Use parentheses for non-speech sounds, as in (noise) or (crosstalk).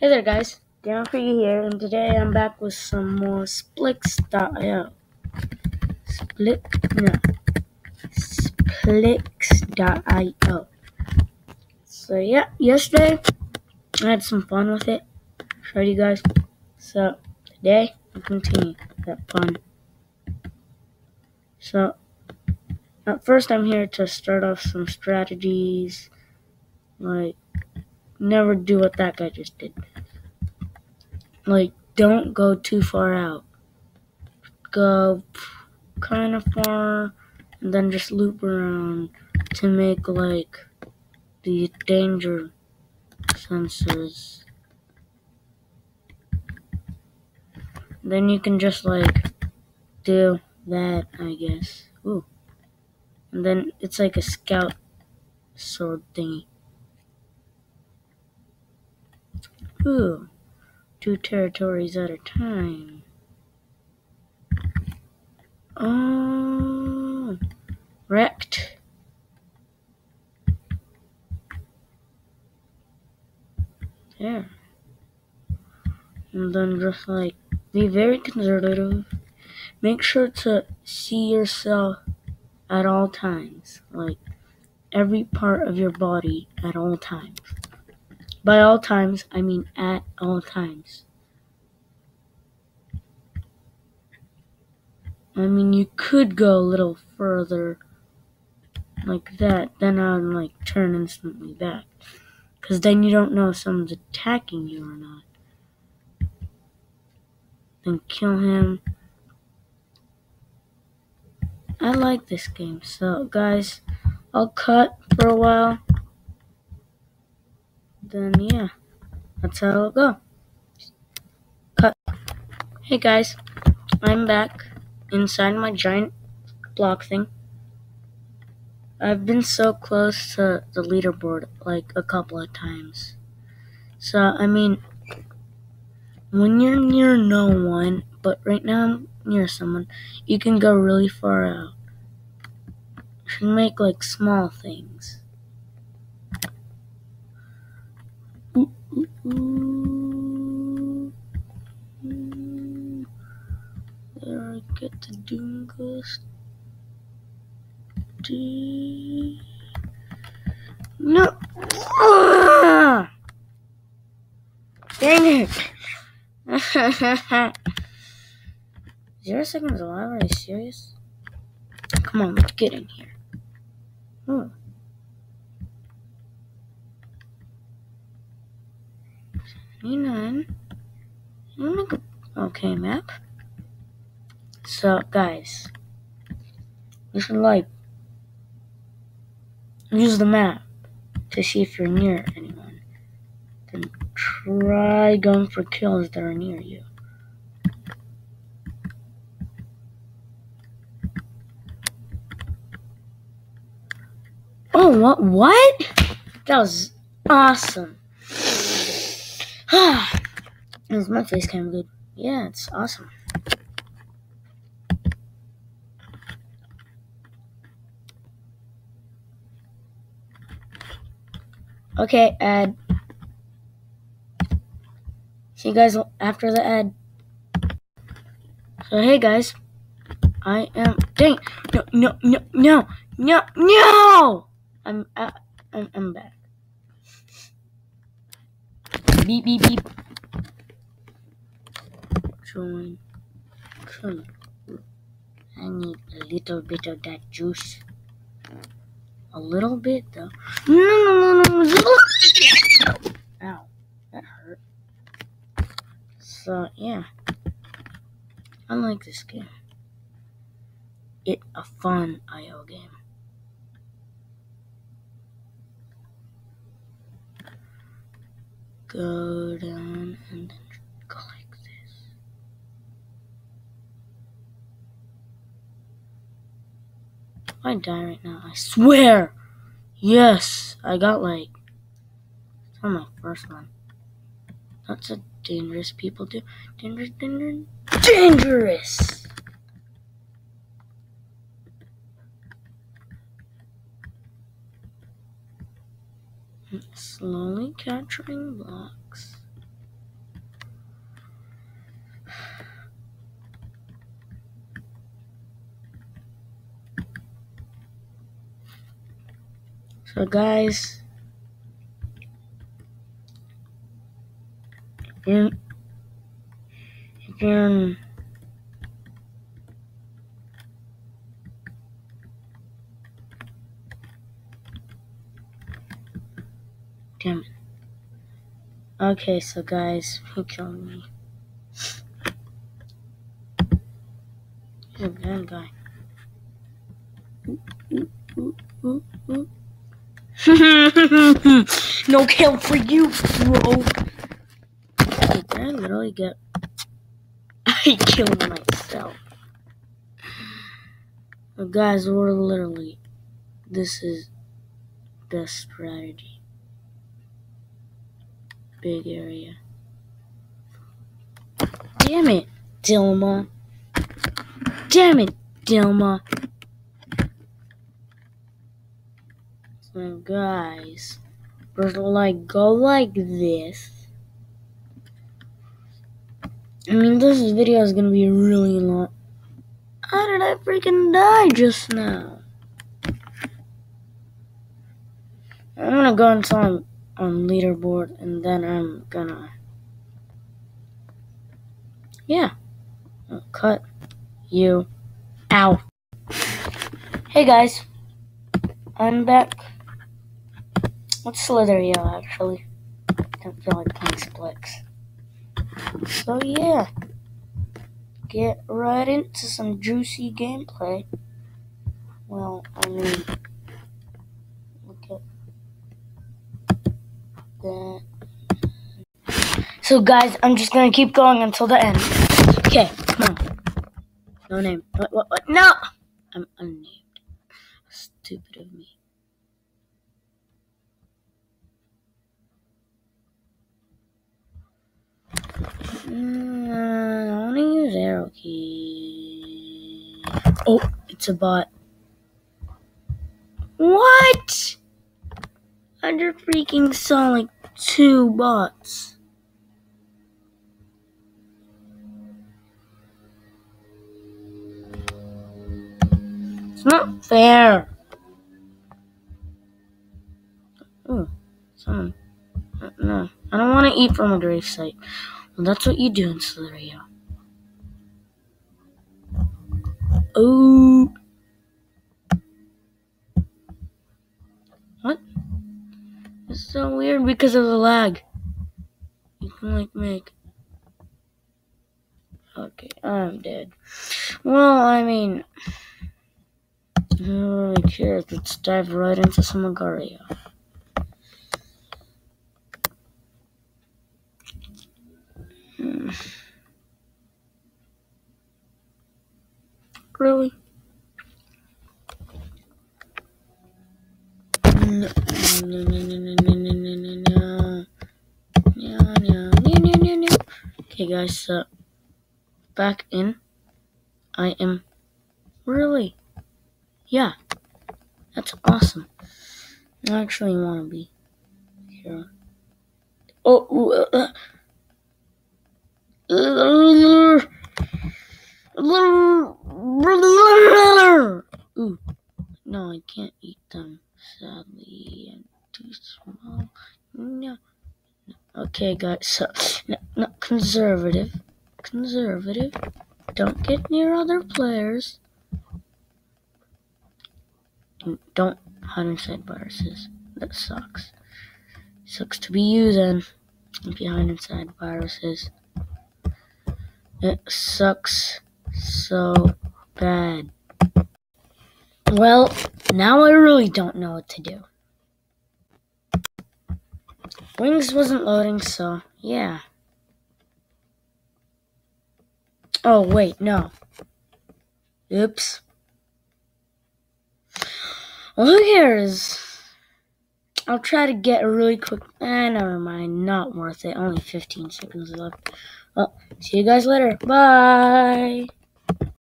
Hey there guys, Dan for you here, and today I'm back with some more Splix.io. Split, no, Splix.io. So yeah, yesterday I had some fun with it, showed you guys. So today we continue that fun. So at first I'm here to start off some strategies, like never do what that guy just did. Like don't go too far out. Go kind of far and then just loop around to make like the danger sensors. Then you can just like do that, I guess. Ooh. And then it's like a scout sword thingy. Two territories at a time. Oh. Wrecked. There. And then just like be very conservative. Make sure to see yourself at all times. Like every part of your body at all times. By all times, I mean at all times. I mean, you could go a little further like that, then I would like turn instantly back. Because then you don't know if someone's attacking you or not. Then kill him. I like this game. So, guys, I'll cut for a while. Then, yeah, that's how it'll go. Cut. Hey, guys, I'm back inside my giant block thing. I've been so close to the leaderboard like a couple of times. So, I mean, when you're near no one, but right now I'm near someone, you can go really far out. You can make like small things. The Doom Ghost. No! (laughs) Dang it! (laughs) Zero seconds alive? Are you serious? Come on, let's get in here. Oh. A okay map. So, guys, you should like use the map to see if you're near anyone. Then try going for kills that are near you. Oh, what? What? That was awesome. (sighs) (sighs) Is my face cam good? Yeah, it's awesome. Okay, ad. See you guys after the ad. So hey guys, I am. Dang! No! No! No! No! No! No! I'm. Uh, I'm. I'm back. Beep beep beep. Join. Come. I need a little bit of that juice. A little bit though. No, no, no, no. Ow, that hurt. So yeah, I like this game. It a fun IO game. Go down and then go like this. If I die right now, I swear. Yes, I got like. It's on my first one. That's a dangerous people do. Dangerous, dangerous, dangerous. Slowly capturing blocks. So guys, you can damn it. Okay, so guys, who killed me? He's a bad guy. Ooh, ooh, ooh, (laughs) no kill for you, bro. Did I literally get? (laughs) I killed myself. But guys, we're literally. This is best strategy. Big area. Damn it, Dilma. Damn it, Dilma. So guys, we're like go like this. I mean, this video is gonna be really long. How did I freaking die just now? I'm gonna go until I'm on leaderboard and then I'm gonna. Yeah. I'll cut you out. Hey guys. I'm back. What's Slither.io actually? Don't feel like playing Splix. So yeah. Get right into some juicy gameplay. Well, I mean look at that. So guys, I'm just gonna keep going until the end. Okay, come on. No name. What what what no I'm unnamed. Stupid of me. Mm, I want to use arrow key. Oh, it's a bot. What? Just freaking saw like two bots. It's not fair. Ooh, someone. No, I don't want to eat from a grave site. Well, that's what you do in Slither.io. Oh. What? It's so weird because of the lag. You can like make. Okay, I'm dead. Well, I mean, I don't really care. Let's dive right into some Agar.io. (sighs) Really? No, no, no, okay, guys, so back in. I am really, yeah, that's awesome. I actually want to be here. Oh, uh, uh. Ooh, no, I can't eat them. Sadly, I'm too small. No. Okay, guys. So, no, no, conservative, conservative. Don't get near other players. Don't hide inside viruses. That sucks. Sucks to be using if you hide inside viruses. It sucks so bad. Well, now I really don't know what to do. Wings wasn't loading, so yeah. Oh, wait, no. Oops. Well, who cares? I'll try to get a really quick. Eh, never mind. Not worth it. Only 15 seconds left. Well, see you guys later. Bye.